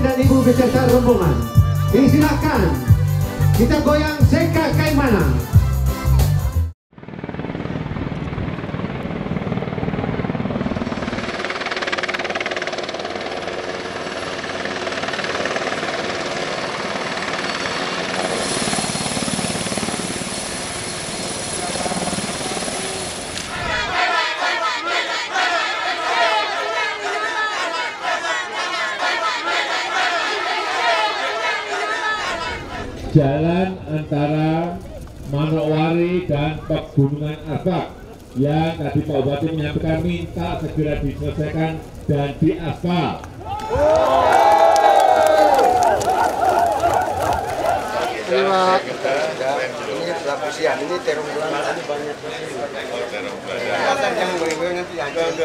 beserta rombongan. Disilakan kita goyang seka kaimana. Jalan antara Manokwari dan Pegunungan Arbak yang tadi Pak Bupati menyampaikan minta segera diselesaikan dan diaspal. Terima ini ini terung bulan ini banyak. Yang nanti.